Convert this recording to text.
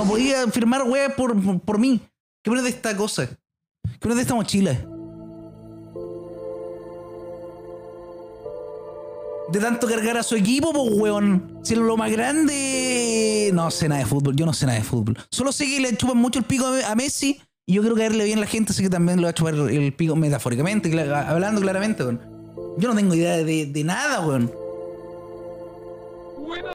No podía firmar weá por, por, por mí. ¿Qué opinas de esta cosa? ¿Qué opinas de esta mochila? De tanto cargar a su equipo, pues weón. Si es lo más grande. No sé nada de fútbol. Yo no sé nada de fútbol. Solo sé que le chupan mucho el pico a Messi. Y yo quiero caerle bien a la gente, así que también le va a chupar el pico metafóricamente, hablando claramente, weón. Yo no tengo idea de, de nada, weón.